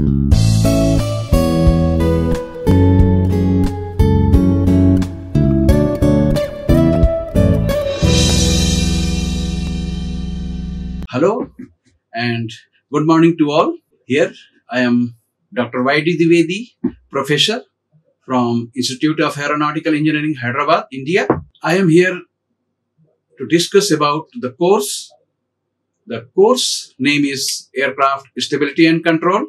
Hello and good morning to all. Here I am Dr. Y.D. Dwivedi, professor from Institute of Aeronautical Engineering, Hyderabad, India. I am here to discuss about the course. The course name is Aircraft Stability and Control.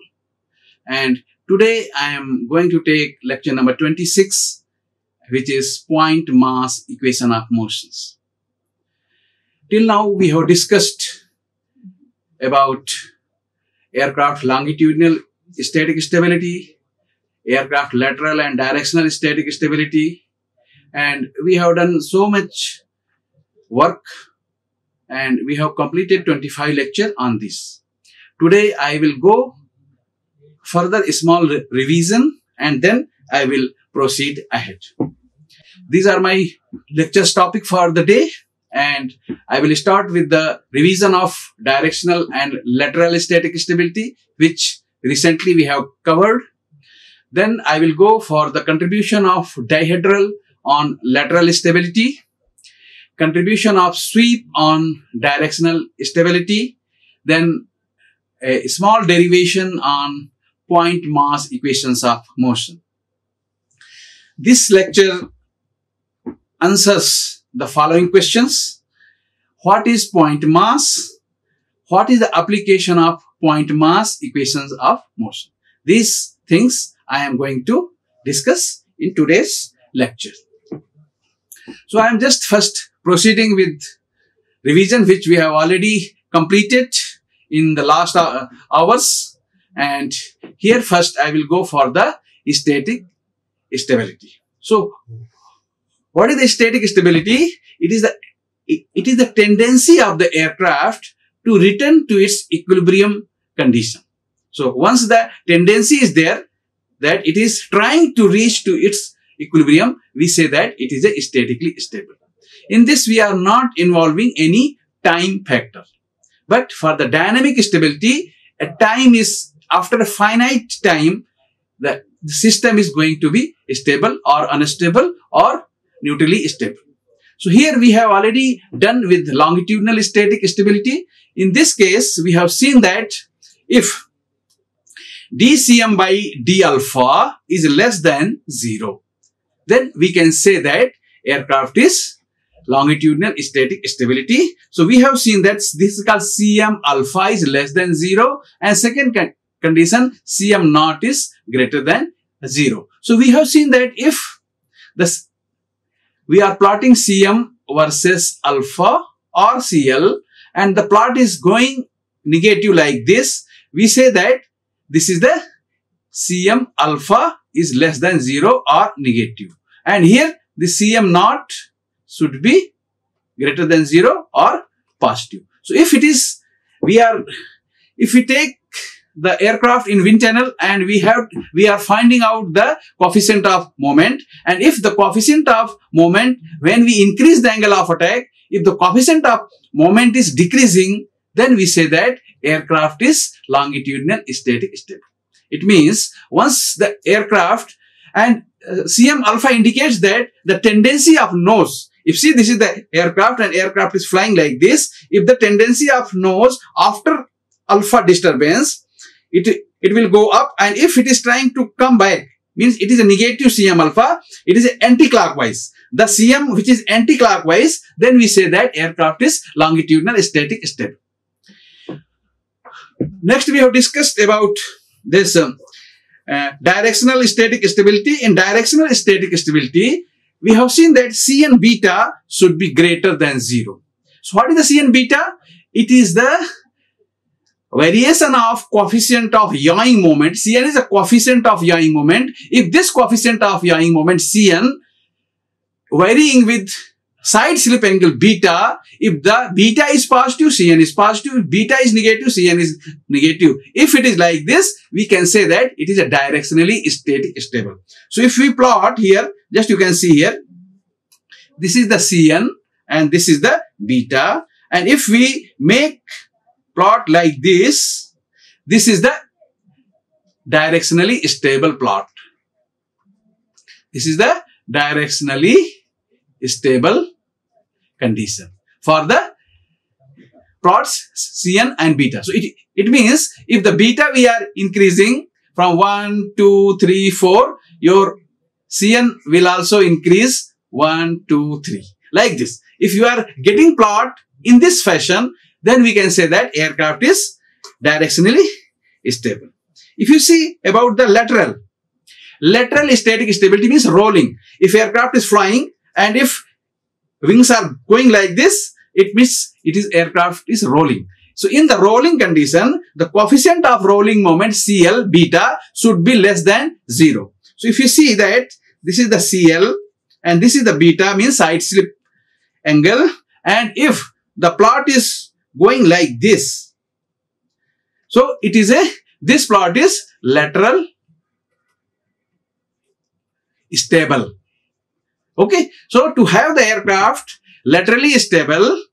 And today I am going to take lecture number 26, which is point mass equation of motions. Till now we have discussed about aircraft longitudinal static stability, aircraft lateral and directional static stability. And we have done so much work and we have completed 25 lecture on this. Today I will go further small re revision and then I will proceed ahead. These are my lectures topic for the day and I will start with the revision of directional and lateral static stability, which recently we have covered. Then I will go for the contribution of dihedral on lateral stability, contribution of sweep on directional stability, then a small derivation on point mass equations of motion. This lecture answers the following questions. What is point mass? What is the application of point mass equations of motion? These things I am going to discuss in today's lecture. So I am just first proceeding with revision which we have already completed in the last hours and here first I will go for the static stability. So what is the static stability? It is the it is the tendency of the aircraft to return to its equilibrium condition. So once the tendency is there that it is trying to reach to its equilibrium, we say that it is a statically stable. In this, we are not involving any time factor. But for the dynamic stability, a time is after a finite time, the system is going to be stable or unstable or neutrally stable. So here we have already done with longitudinal static stability. In this case, we have seen that if dCm by d alpha is less than 0, then we can say that aircraft is longitudinal static stability. So we have seen that this is called Cm alpha is less than 0 and second con condition Cm naught is greater than 0. So we have seen that if the we are plotting Cm versus alpha or Cl and the plot is going negative like this, we say that this is the Cm alpha is less than 0 or negative. And here the Cm naught should be greater than 0 or positive. So if it is, we are, if we take the aircraft in wind tunnel and we have, we are finding out the coefficient of moment. And if the coefficient of moment, when we increase the angle of attack, if the coefficient of moment is decreasing, then we say that aircraft is longitudinal static stable. It means once the aircraft and uh, Cm alpha indicates that the tendency of nose if see this is the aircraft and aircraft is flying like this, if the tendency of nose after alpha disturbance it, it will go up and if it is trying to come back, means it is a negative Cm alpha, it is anti-clockwise. The Cm which is anti-clockwise, then we say that aircraft is longitudinal static stable. Next we have discussed about this um, uh, directional static stability. In directional static stability, we have seen that Cn beta should be greater than 0. So what is the Cn beta? It is the variation of coefficient of yawing moment. Cn is a coefficient of yawing moment. If this coefficient of yawing moment Cn varying with side slip angle beta, if the beta is positive, Cn is positive. If beta is negative, Cn is negative. If it is like this, we can say that it is a directionally static stable. So if we plot here, just you can see here, this is the Cn and this is the beta. And if we make plot like this, this is the directionally stable plot. This is the directionally stable condition for the plots Cn and beta. So it, it means if the beta we are increasing from 1, 2, 3, 4, your Cn will also increase 1, 2, 3. Like this. If you are getting plot in this fashion, then we can say that aircraft is directionally stable. If you see about the lateral, lateral static stability means rolling. If aircraft is flying and if wings are going like this, it means it is aircraft is rolling. So in the rolling condition, the coefficient of rolling moment CL beta should be less than 0. So if you see that this is the CL and this is the beta means side slip angle and if the plot is going like this, so it is a, this plot is lateral stable. Okay. So to have the aircraft laterally stable,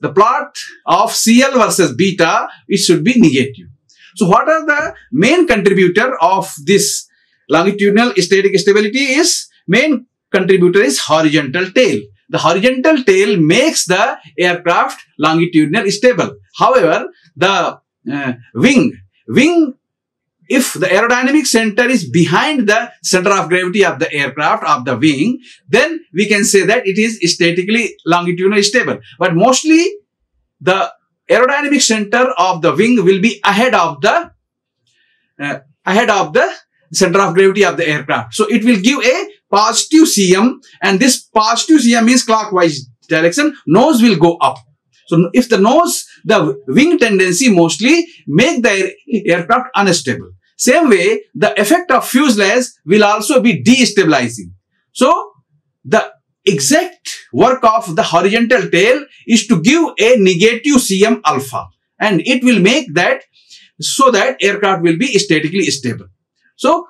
the plot of CL versus beta, it should be negative. So what are the main contributor of this longitudinal static stability is main contributor is horizontal tail. The horizontal tail makes the aircraft longitudinal stable. However, the uh, wing, wing if the aerodynamic center is behind the center of gravity of the aircraft of the wing, then we can say that it is statically longitudinally stable. But mostly the aerodynamic center of the wing will be ahead of the uh, ahead of the center of gravity of the aircraft. So it will give a positive CM and this positive CM means clockwise direction. Nose will go up. So if the nose, the wing tendency mostly make the aircraft unstable. Same way, the effect of fuselage will also be destabilizing. So the exact work of the horizontal tail is to give a negative Cm alpha and it will make that so that aircraft will be statically stable. So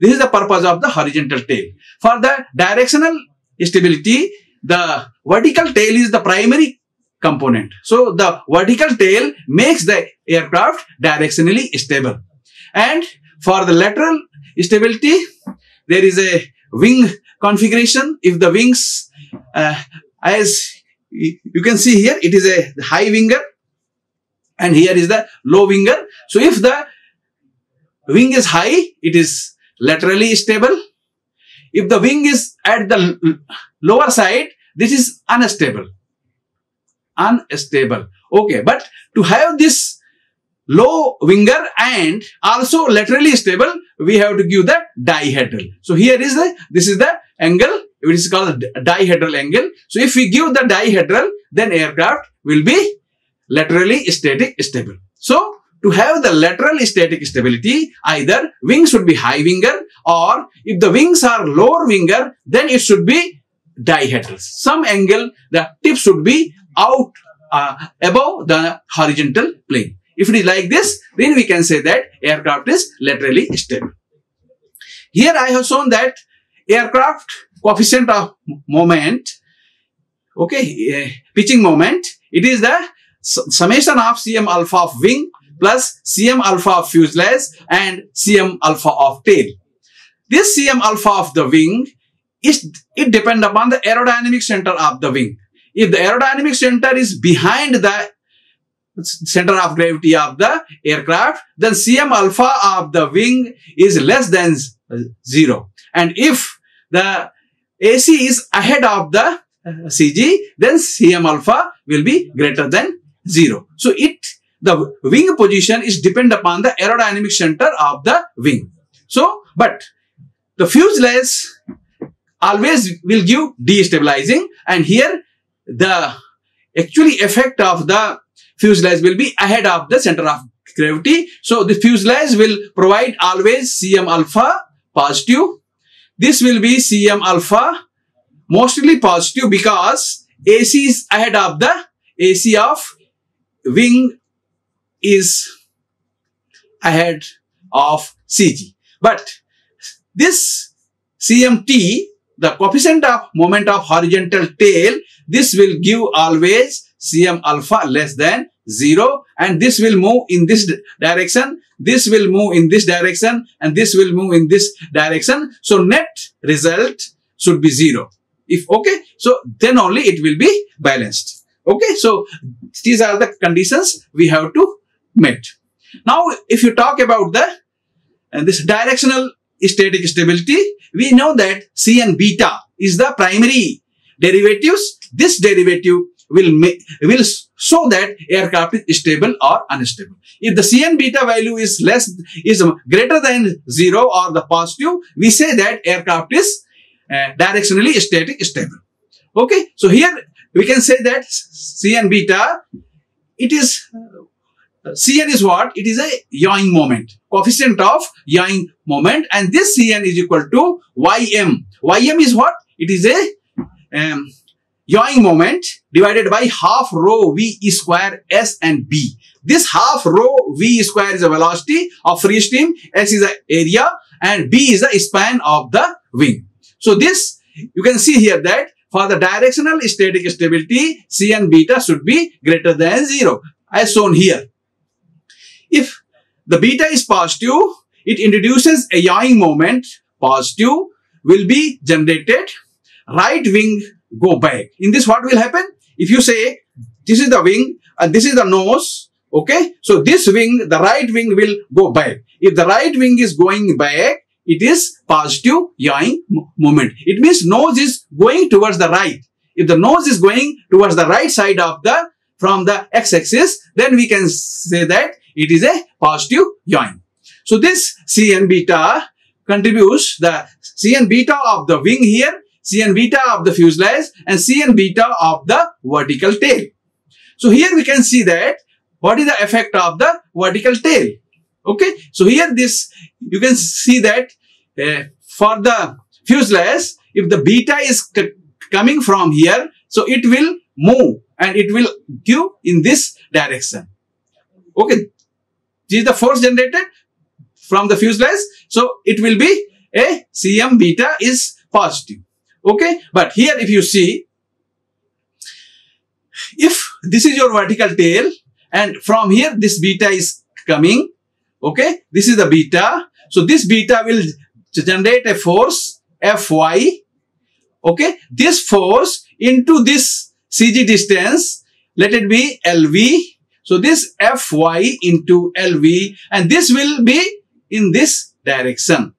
this is the purpose of the horizontal tail. For the directional stability, the vertical tail is the primary component. So the vertical tail makes the aircraft directionally stable. And for the lateral stability, there is a wing configuration. If the wings, uh, as you can see here, it is a high winger and here is the low winger. So if the wing is high, it is laterally stable. If the wing is at the lower side, this is unstable unstable. Okay, but to have this low winger and also laterally stable, we have to give the dihedral. So here is the, this is the angle, which is called dihedral angle. So if we give the dihedral, then aircraft will be laterally static stable. So to have the lateral static stability, either wings should be high winger or if the wings are lower winger, then it should be dihedral. Some angle, the tip should be out uh, above the horizontal plane. If it is like this, then we can say that aircraft is laterally stable. Here I have shown that aircraft coefficient of moment, okay, uh, pitching moment, it is the summation of Cm alpha of wing plus Cm alpha of fuselage and Cm alpha of tail. This Cm alpha of the wing is, it depend upon the aerodynamic center of the wing. If the aerodynamic center is behind the center of gravity of the aircraft, then Cm alpha of the wing is less than zero. And if the AC is ahead of the uh, CG, then Cm alpha will be greater than zero. So it, the wing position is depend upon the aerodynamic center of the wing. So, but the fuselage always will give destabilizing and here the actually effect of the fuselage will be ahead of the center of gravity. So the fuselage will provide always Cm alpha positive. This will be Cm alpha mostly positive because AC is ahead of the AC of wing is ahead of CG. But this CMT the coefficient of moment of horizontal tail, this will give always Cm alpha less than 0 and this will move in this direction. This will move in this direction and this will move in this direction. So net result should be 0. If okay, so then only it will be balanced. Okay, so these are the conditions we have to meet. Now, if you talk about the uh, this directional static stability, we know that Cn beta is the primary derivatives. This derivative will make, will show that aircraft is stable or unstable. If the Cn beta value is less, is greater than zero or the positive, we say that aircraft is uh, directionally static stable. Okay. So here we can say that Cn beta, it is, Cn is what? It is a yawing moment, coefficient of yawing moment and this Cn is equal to Ym. Ym is what? It is a um, yawing moment divided by half rho v square s and b. This half rho v square is the velocity of free stream, s is the area and b is the span of the wing. So this, you can see here that for the directional static stability, Cn beta should be greater than 0 as shown here. If the beta is positive, it introduces a yawing moment, positive will be generated, right wing go back. In this, what will happen? If you say, this is the wing and this is the nose, okay? So this wing, the right wing will go back. If the right wing is going back, it is positive yawing movement. It means nose is going towards the right. If the nose is going towards the right side of the, from the x-axis, then we can say that it is a positive yawing. So this Cn beta contributes the Cn beta of the wing here Cn beta of the fuselage and Cn beta of the vertical tail. So here we can see that what is the effect of the vertical tail. Okay. So here this, you can see that uh, for the fuselage, if the beta is coming from here, so it will move and it will give in this direction. Okay. This is the force generated from the fuselage. So it will be a Cm beta is positive. Okay. But here if you see, if this is your vertical tail and from here this beta is coming, okay, this is the beta. So this beta will generate a force Fy, okay, this force into this CG distance, let it be LV. So this Fy into LV and this will be in this direction.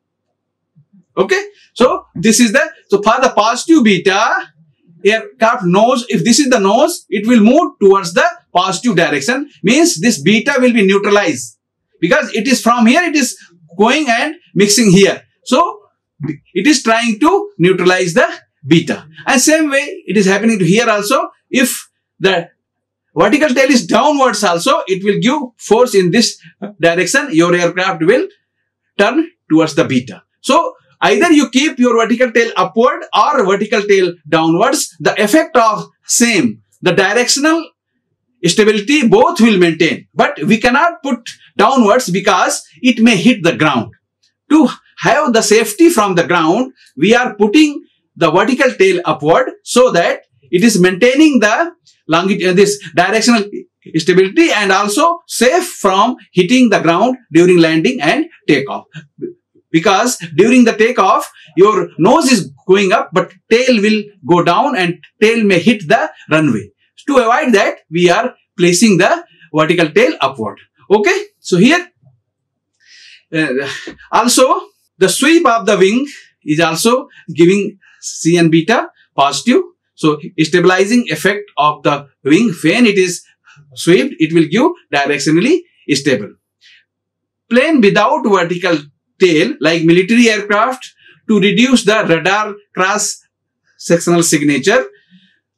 Okay. So this is the, so for the positive beta, aircraft nose if this is the nose, it will move towards the positive direction. Means this beta will be neutralized because it is from here, it is going and mixing here. So it is trying to neutralize the beta. And same way it is happening to here also. If the vertical tail is downwards also, it will give force in this direction. Your aircraft will turn towards the beta. So Either you keep your vertical tail upward or vertical tail downwards. The effect of same, the directional stability both will maintain. But we cannot put downwards because it may hit the ground. To have the safety from the ground, we are putting the vertical tail upward so that it is maintaining the longitude, this directional stability and also safe from hitting the ground during landing and takeoff because during the takeoff, your nose is going up, but tail will go down and tail may hit the runway. To avoid that, we are placing the vertical tail upward. Okay. So here, uh, also the sweep of the wing is also giving Cn beta positive. So stabilizing effect of the wing when it is swept, it will give directionally stable. Plane without vertical tail like military aircraft to reduce the radar cross sectional signature.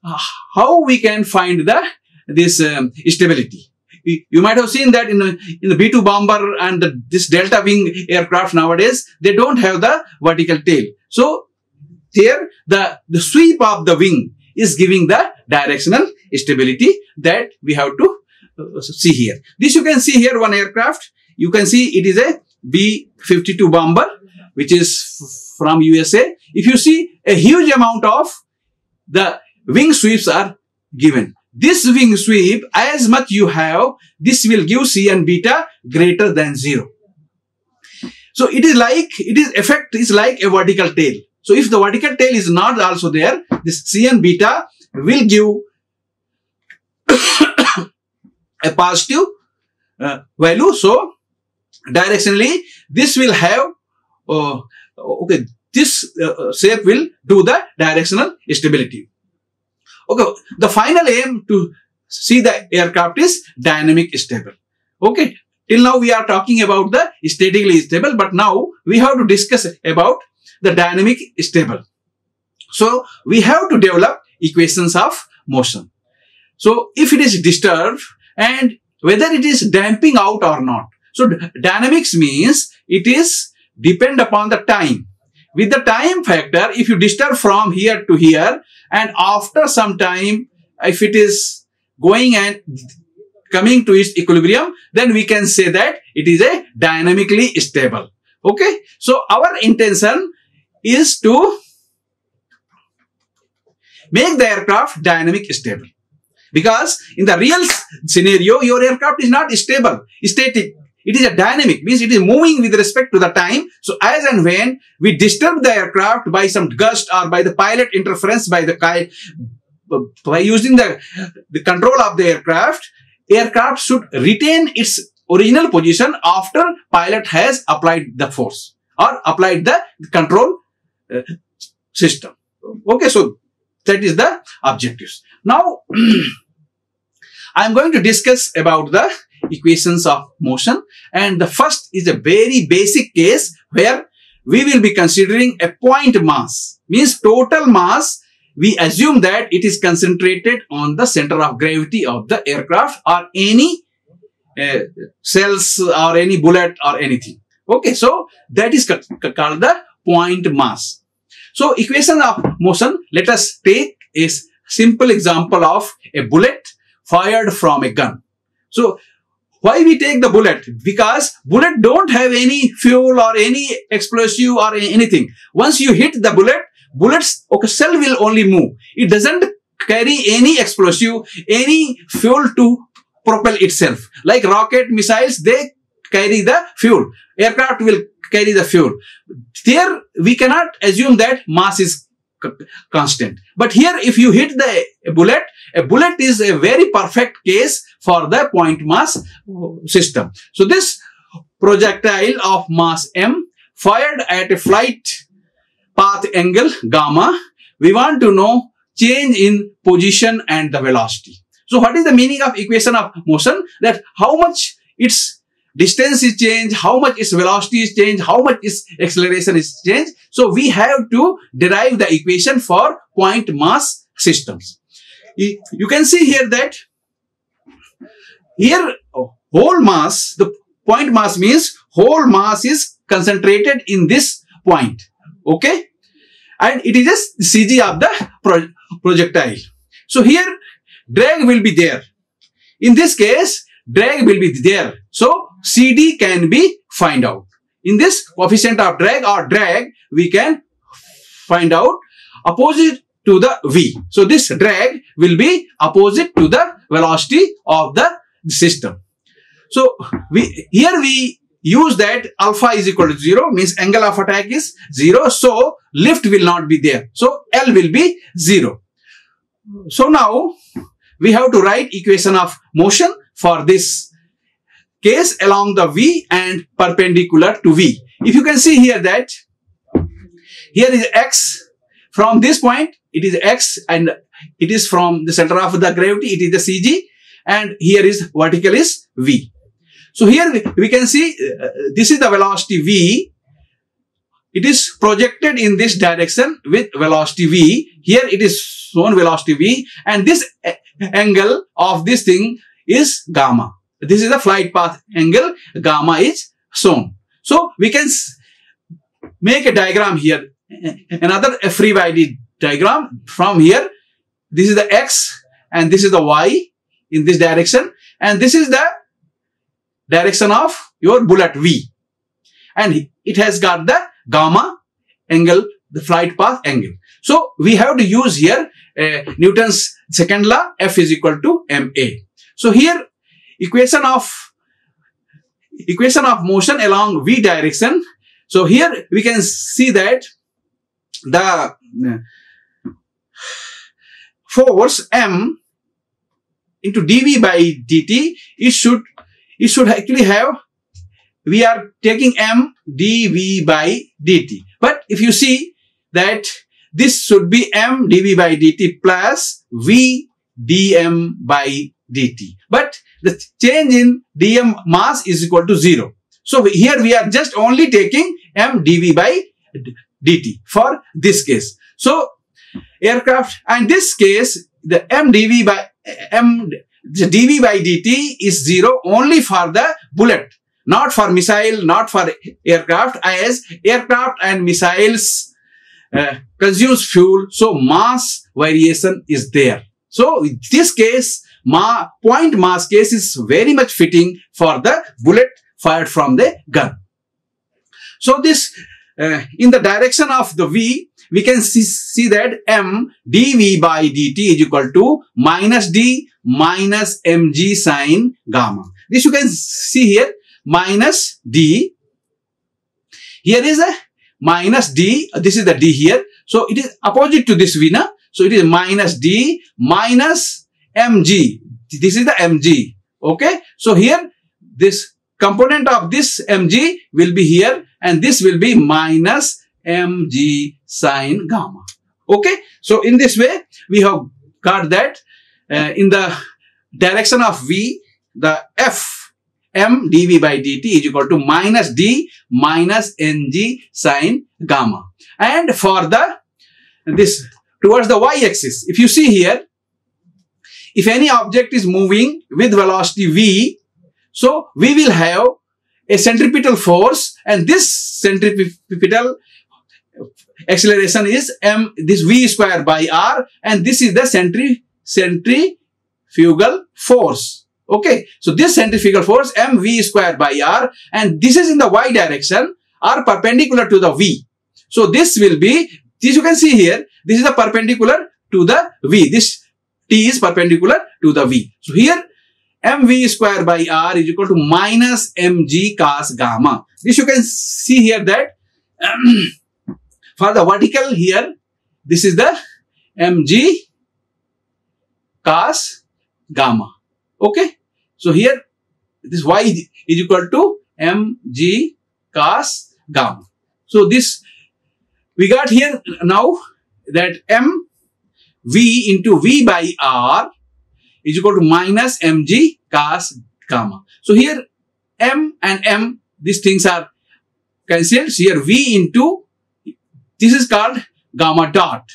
Uh, how we can find the this um, stability? You might have seen that in the, in the B-2 bomber and the, this delta wing aircraft nowadays, they don't have the vertical tail. So here the, the sweep of the wing is giving the directional stability that we have to uh, see here. This you can see here one aircraft. You can see it is a B-52 bomber, which is from USA. If you see a huge amount of the wing sweeps are given. this wing sweep, as much you have, this will give Cn beta greater than zero. So it is like, it is effect is like a vertical tail. So if the vertical tail is not also there, this Cn beta will give a positive uh, value. So directionally, this will have, uh, okay, this uh, shape will do the directional stability. Okay, the final aim to see the aircraft is dynamic stable. Okay, till now we are talking about the statically stable, but now we have to discuss about the dynamic stable. So we have to develop equations of motion. So if it is disturbed and whether it is damping out or not. So dynamics means it is depend upon the time. With the time factor, if you disturb from here to here and after some time, if it is going and coming to its equilibrium, then we can say that it is a dynamically stable. Okay. So our intention is to make the aircraft dynamic stable. Because in the real scenario, your aircraft is not stable, static. It is a dynamic, means it is moving with respect to the time. So as and when we disturb the aircraft by some gust or by the pilot interference by the by using the, the control of the aircraft, aircraft should retain its original position after pilot has applied the force or applied the control system. Okay, so that is the objectives. Now, I am going to discuss about the equations of motion and the first is a very basic case where we will be considering a point mass means total mass we assume that it is concentrated on the center of gravity of the aircraft or any uh, cells or any bullet or anything okay so that is called the point mass so equation of motion let us take a simple example of a bullet fired from a gun. So why we take the bullet? Because bullet don't have any fuel or any explosive or anything. Once you hit the bullet, bullets okay, cell will only move. It doesn't carry any explosive, any fuel to propel itself. Like rocket missiles, they carry the fuel. Aircraft will carry the fuel. There, we cannot assume that mass is constant. But here, if you hit the bullet, a bullet is a very perfect case for the point mass uh, system. So this projectile of mass m fired at a flight path angle gamma, we want to know change in position and the velocity. So what is the meaning of equation of motion? That how much its distance is changed, how much its velocity is changed, how much its acceleration is changed. So we have to derive the equation for point mass systems. You can see here that here whole mass, the point mass means whole mass is concentrated in this point. Okay. And it is a CG of the pro projectile. So here drag will be there. In this case, drag will be there. So CD can be find out. In this coefficient of drag or drag, we can find out opposite to the V. So this drag will be opposite to the velocity of the system. So we here we use that alpha is equal to 0 means angle of attack is 0. So lift will not be there. So L will be 0. So now we have to write equation of motion for this case along the V and perpendicular to V. If you can see here that here is X from this point it is X and it is from the center of the gravity it is the CG and here is vertical is V. So here we can see uh, this is the velocity V. It is projected in this direction with velocity V. Here it is shown velocity V and this angle of this thing is gamma. This is the flight path angle. Gamma is shown. So we can make a diagram here. Another free body diagram from here. This is the X and this is the Y in this direction. And this is the direction of your bullet V. And it has got the gamma angle the flight path angle. So we have to use here uh, Newton's second law, F is equal to ma. So here equation of equation of motion along v direction. So here we can see that the force m into dv by dt it should it should actually have we are taking m dv by dt but if you see that this should be m dv by dt plus v dm by dt but the change in dm mass is equal to 0 so here we are just only taking m dv by dt for this case. So aircraft and this case the m dv by m the dv by dt is 0 only for the bullet not for missile not for aircraft as aircraft and missiles uh, consumes fuel so mass variation is there. So in this case ma point mass case is very much fitting for the bullet fired from the gun so this uh, in the direction of the v we can see, see that m dv by dt is equal to minus d minus mg sine gamma. This you can see here minus d. Here is a minus d. This is the d here. So it is opposite to this v. Na? So it is minus d minus mg. This is the mg. Okay. So here this component of this mg will be here and this will be minus mg sine gamma. Okay. So in this way, we have got that uh, in the direction of v, the f m dv by dt is equal to minus d minus mg sine gamma. And for the this towards the y-axis, if you see here, if any object is moving with velocity v, so we will have a centripetal force and this centripetal acceleration is m this v square by r and this is the centri centrifugal force. Okay so this centrifugal force mv square by r and this is in the y direction are perpendicular to the v. So this will be this you can see here this is the perpendicular to the v. This t is perpendicular to the v so here mv square by r is equal to minus mg cos gamma this you can see here that For the vertical here, this is the mg cos gamma. Okay. So here, this y is equal to mg cos gamma. So this, we got here now that m v into v by r is equal to minus mg cos gamma. So here m and m, these things are cancelled. So here v into this is called gamma dot.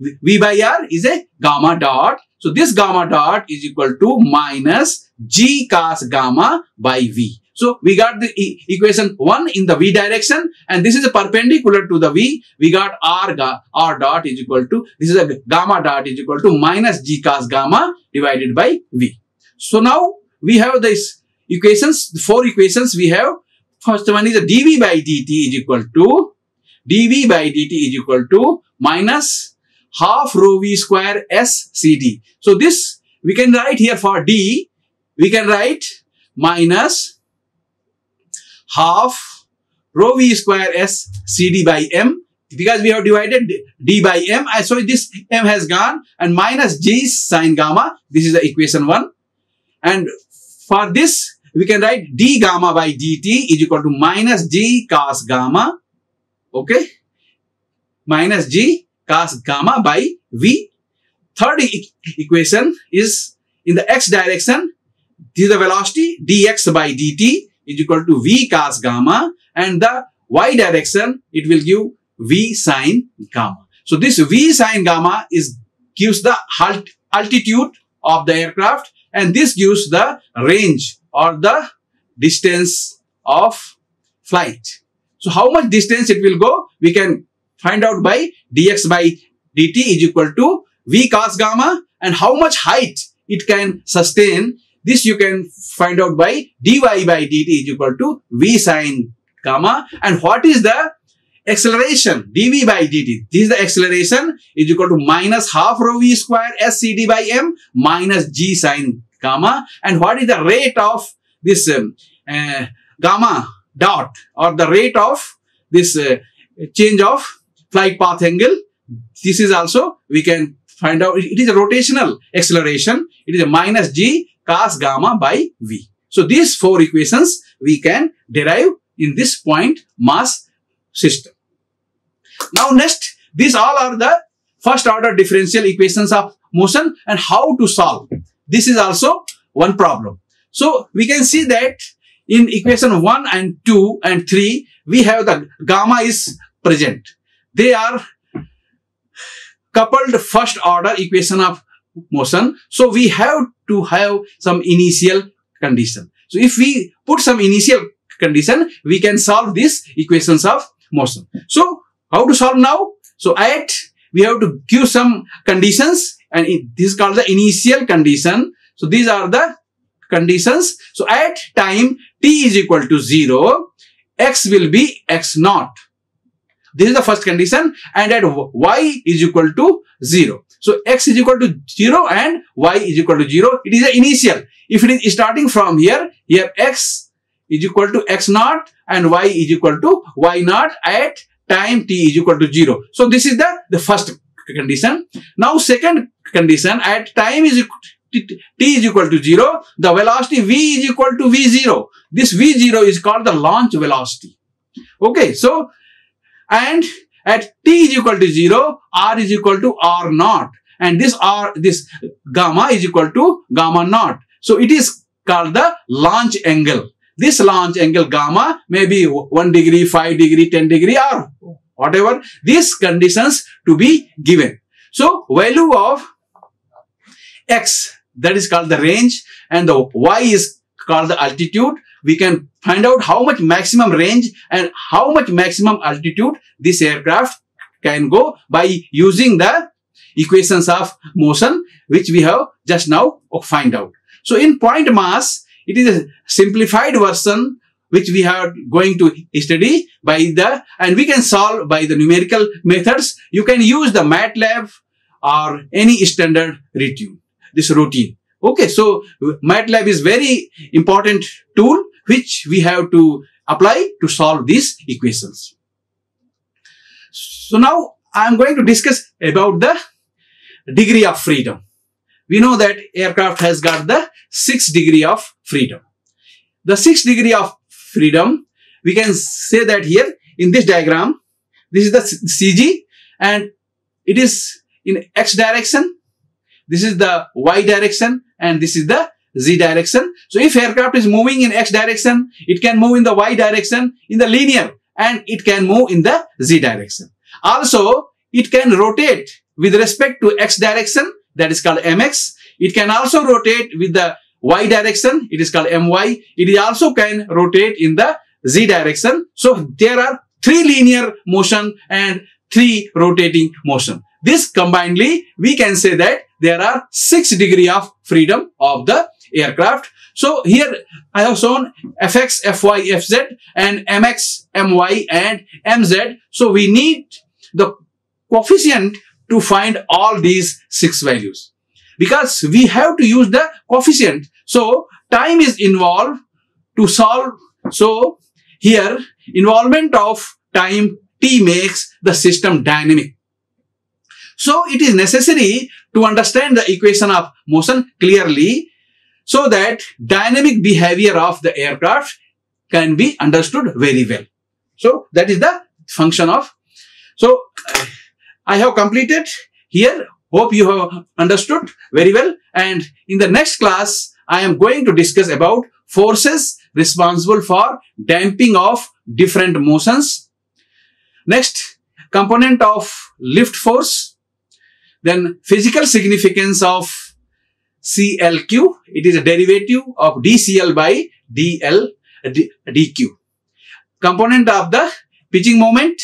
V by R is a gamma dot. So this gamma dot is equal to minus G cos gamma by V. So we got the e equation 1 in the V direction and this is a perpendicular to the V. We got R, R dot is equal to, this is a gamma dot is equal to minus G cos gamma divided by V. So now we have this equations, the four equations we have. First one is the dV by dt is equal to dv by dt is equal to minus half rho v square s cd. So this we can write here for d, we can write minus half rho v square s cd by m because we have divided d by m. So this m has gone and minus g sine gamma. This is the equation 1. And for this, we can write d gamma by dt is equal to minus g cos gamma okay minus g cos gamma by v third e equation is in the x direction this is the velocity dx by dt is equal to v cos gamma and the y direction it will give v sine gamma so this v sine gamma is gives the alt altitude of the aircraft and this gives the range or the distance of flight so how much distance it will go? We can find out by dx by dt is equal to v cos gamma and how much height it can sustain. This you can find out by dy by dt is equal to v sine gamma and what is the acceleration dv by dt. This is the acceleration is equal to minus half rho v square s c d by m minus g sine gamma. And what is the rate of this um, uh, gamma dot or the rate of this uh, change of flight path angle? This is also we can find out. It is a rotational acceleration. It is a minus g cos gamma by v. So these four equations we can derive in this point mass system. Now next, these all are the first order differential equations of motion and how to solve. This is also one problem. So we can see that in equation 1 and 2 and 3, we have the gamma is present. They are coupled first order equation of motion. So we have to have some initial condition. So if we put some initial condition, we can solve these equations of motion. So how to solve now? So at we have to give some conditions and it, this is called the initial condition. So these are the conditions. So at time t is equal to 0, x will be x naught. This is the first condition and at y is equal to 0. So x is equal to 0 and y is equal to 0. It is the initial. If it is starting from here, here x is equal to x naught and y is equal to y naught at time t is equal to 0. So this is the, the first condition. Now second condition at time is equal t is equal to 0, the velocity v is equal to v0. This v0 is called the launch velocity. Okay, so and at t is equal to 0, r is equal to r naught and this r, this gamma is equal to gamma naught. So it is called the launch angle. This launch angle gamma may be 1 degree, 5 degree, 10 degree or whatever. These conditions to be given. So value of x that is called the range and the y is called the altitude. We can find out how much maximum range and how much maximum altitude this aircraft can go by using the equations of motion which we have just now find out. So in point mass, it is a simplified version which we are going to study by the, and we can solve by the numerical methods. You can use the MATLAB or any standard routine, this routine. Okay, so MATLAB is very important tool which we have to apply to solve these equations. So now I am going to discuss about the degree of freedom. We know that aircraft has got the 6 degree of freedom. The 6 degree of freedom, we can say that here in this diagram, this is the CG and it is in X direction. This is the Y direction and this is the Z direction. So if aircraft is moving in X direction, it can move in the Y direction in the linear and it can move in the Z direction. Also, it can rotate with respect to X direction that is called mx. It can also rotate with the y direction. It is called my. It also can rotate in the z direction. So there are three linear motion and three rotating motion. This combinedly, we can say that there are six degree of freedom of the aircraft. So here I have shown fx, fy, fz and mx, my and mz. So we need the coefficient to find all these six values because we have to use the coefficient. So time is involved to solve. So here involvement of time t makes the system dynamic. So it is necessary to understand the equation of motion clearly so that dynamic behavior of the aircraft can be understood very well. So that is the function of. So I have completed here. Hope you have understood very well. And in the next class, I am going to discuss about forces responsible for damping of different motions. Next, component of lift force. Then physical significance of CLQ. It is a derivative of DCL by DL, DQ. Component of the pitching moment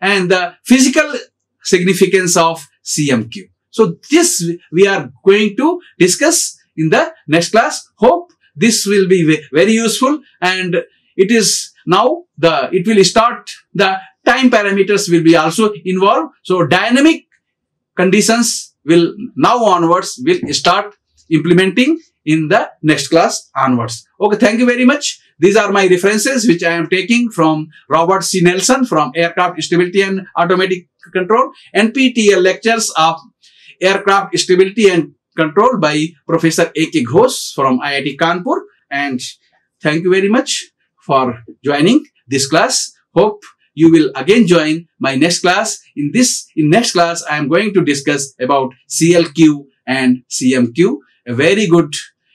and the physical significance of CMQ. So this we are going to discuss in the next class. Hope this will be very useful and it is now the, it will start the time parameters will be also involved. So dynamic conditions will now onwards will start implementing in the next class onwards. Okay, thank you very much. These are my references which I am taking from Robert C. Nelson from Aircraft Stability and Automatic Control, NPTEL lectures of Aircraft Stability and Control by Professor A.K. Ghosh from IIT Kanpur. And thank you very much for joining this class. Hope you will again join my next class. In this, in next class, I am going to discuss about CLQ and CMQ, a very good,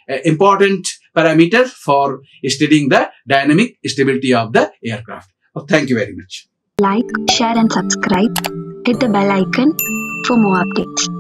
uh, important parameter for studying the dynamic stability of the aircraft. Oh, thank you very much. Like, share and subscribe. Hit the bell icon for more updates.